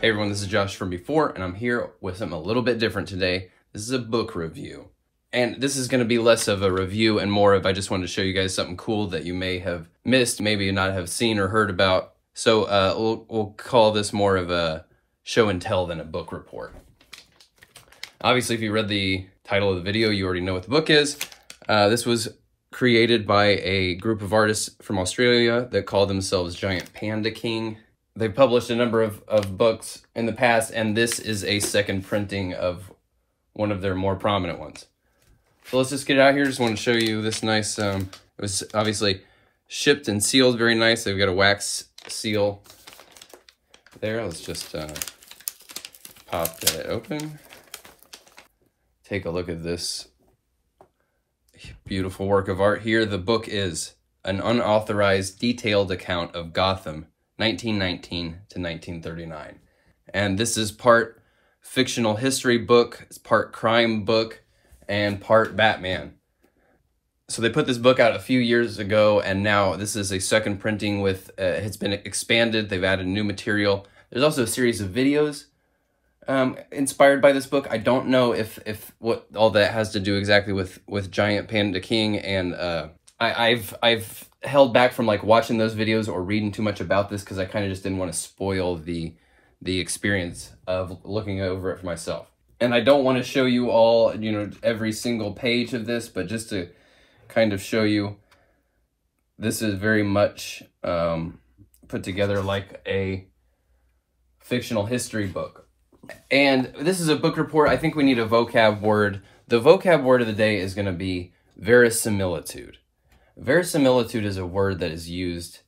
Hey everyone, this is Josh from before, and I'm here with something a little bit different today. This is a book review. And this is going to be less of a review and more of I just wanted to show you guys something cool that you may have missed, maybe not have seen or heard about. So uh, we'll, we'll call this more of a show and tell than a book report. Obviously, if you read the title of the video, you already know what the book is. Uh, this was created by a group of artists from Australia that call themselves Giant Panda King they've published a number of, of books in the past, and this is a second printing of one of their more prominent ones. So let's just get out here. Just want to show you this nice, um, it was obviously shipped and sealed very nice. They've got a wax seal there. Let's just uh, pop that open. Take a look at this beautiful work of art here. The book is an unauthorized detailed account of Gotham 1919 to 1939. And this is part fictional history book, it's part crime book, and part Batman. So they put this book out a few years ago, and now this is a second printing with, uh, it's been expanded, they've added new material. There's also a series of videos um, inspired by this book. I don't know if, if what all that has to do exactly with, with Giant Panda King, and uh, I, I've, I've held back from like watching those videos or reading too much about this because I kind of just didn't want to spoil the the experience of looking over it for myself. And I don't want to show you all, you know, every single page of this, but just to kind of show you, this is very much um, put together like a fictional history book. And this is a book report. I think we need a vocab word. The vocab word of the day is going to be verisimilitude. Verisimilitude is a word that is used,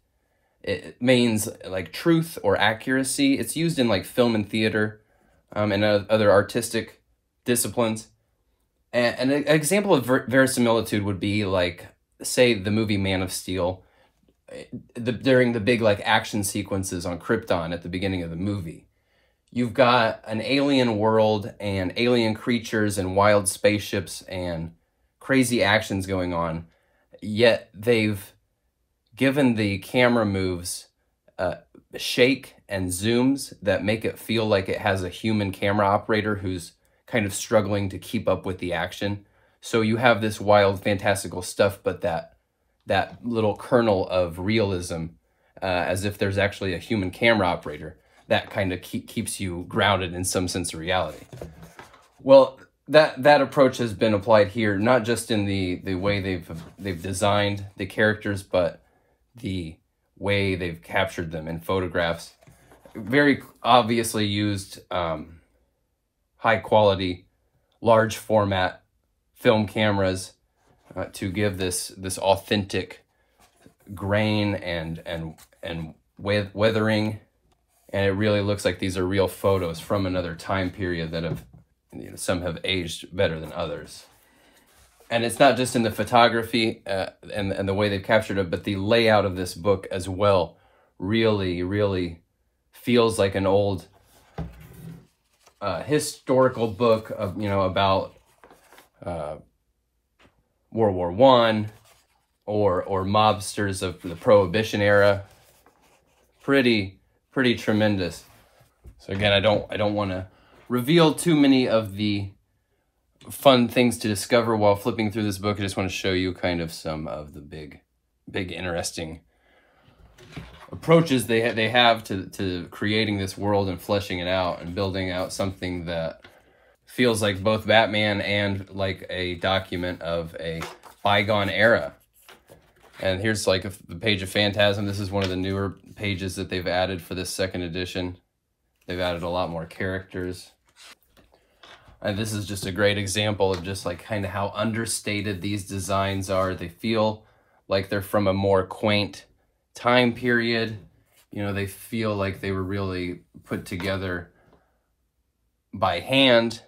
it means like truth or accuracy. It's used in like film and theater um, and other artistic disciplines. And, an example of ver verisimilitude would be like, say, the movie Man of Steel. The, during the big like action sequences on Krypton at the beginning of the movie, you've got an alien world and alien creatures and wild spaceships and crazy actions going on yet they've given the camera moves uh, shake and zooms that make it feel like it has a human camera operator who's kind of struggling to keep up with the action. So you have this wild, fantastical stuff, but that that little kernel of realism, uh, as if there's actually a human camera operator, that kind of keep, keeps you grounded in some sense of reality. Well, that that approach has been applied here, not just in the the way they've they've designed the characters, but the way they've captured them in photographs. Very obviously used um, high quality, large format film cameras uh, to give this this authentic grain and and and weathering and it really looks like these are real photos from another time period that have you know, some have aged better than others. And it's not just in the photography uh, and, and the way they've captured it, but the layout of this book as well really, really feels like an old uh, historical book of, you know, about uh, World War One or, or mobsters of the Prohibition era. Pretty, pretty tremendous. So again, I don't, I don't want to reveal too many of the fun things to discover while flipping through this book. I just want to show you kind of some of the big, big interesting approaches they ha they have to to creating this world and fleshing it out and building out something that feels like both Batman and like a document of a bygone era. And here's like a, the page of Phantasm. This is one of the newer pages that they've added for this second edition. They've added a lot more characters. And this is just a great example of just like kind of how understated these designs are. They feel like they're from a more quaint time period. You know, they feel like they were really put together by hand.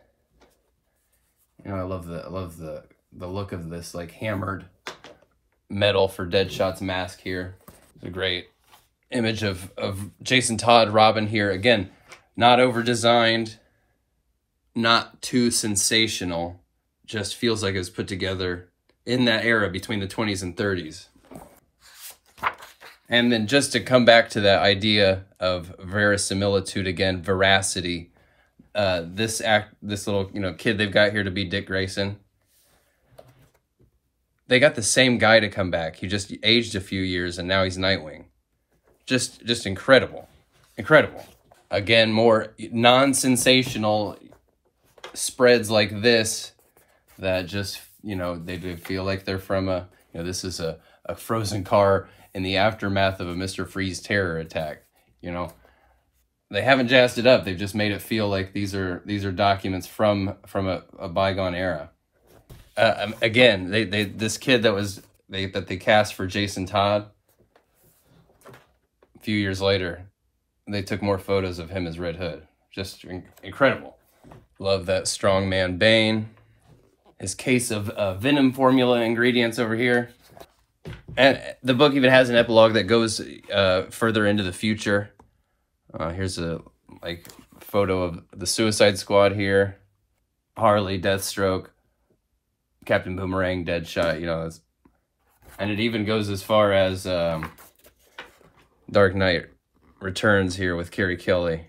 You know, I love the I love the the look of this like hammered metal for Deadshot's mask here. It's a great image of of Jason Todd Robin here again, not over designed not too sensational. Just feels like it was put together in that era between the 20s and 30s. And then just to come back to that idea of verisimilitude again, veracity. Uh, this act, this little you know kid they've got here to be Dick Grayson. They got the same guy to come back. He just aged a few years, and now he's Nightwing. Just, just incredible, incredible. Again, more non-sensational spreads like this that just you know they do feel like they're from a you know this is a, a frozen car in the aftermath of a Mr. Freeze terror attack. You know, they haven't jazzed it up. They've just made it feel like these are these are documents from from a, a bygone era. Uh, um, again, they, they this kid that was they that they cast for Jason Todd. A few years later, they took more photos of him as Red Hood. Just in- incredible. Love that strong man Bane. His case of uh, venom formula ingredients over here. And the book even has an epilogue that goes uh, further into the future. Uh, here's a like photo of the Suicide Squad here, Harley, Deathstroke, Captain Boomerang, Deadshot. You know, and it even goes as far as um, Dark Knight Returns here with Carrie Kelly.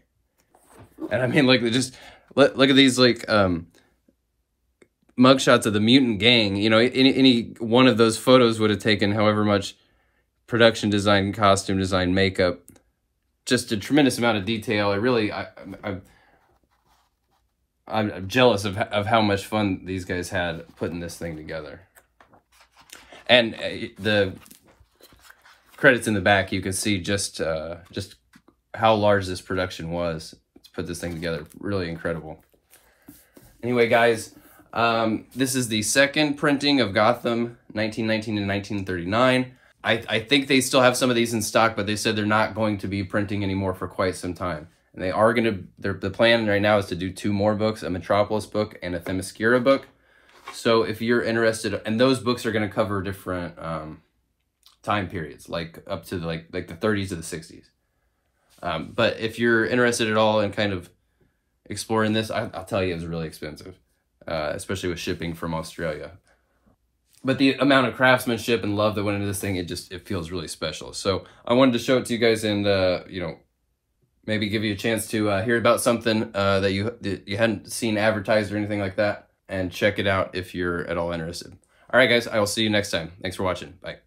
And I mean, like, just look, look at these like um, mugshots of the mutant gang. You know, any any one of those photos would have taken however much production design, costume design, makeup, just a tremendous amount of detail. I really, I, I, I'm jealous of of how much fun these guys had putting this thing together. And uh, the credits in the back, you can see just uh, just how large this production was to put this thing together. Really incredible. Anyway, guys, um, this is the second printing of Gotham 1919 and 1939. I, I think they still have some of these in stock, but they said they're not going to be printing anymore for quite some time. And they are going to, the plan right now is to do two more books, a Metropolis book and a Themyscira book. So if you're interested, and those books are going to cover different um, time periods, like up to the, like like the 30s to the 60s. Um, but if you're interested at all in kind of exploring this, I, will tell you it was really expensive uh, especially with shipping from Australia. But the amount of craftsmanship and love that went into this thing, it just it feels really special. So I wanted to show it to you guys and uh, you know maybe give you a chance to uh, hear about something uh, that you that you hadn't seen advertised or anything like that, and check it out if you're at all interested. All right, guys, I will see you next time. Thanks for watching. Bye.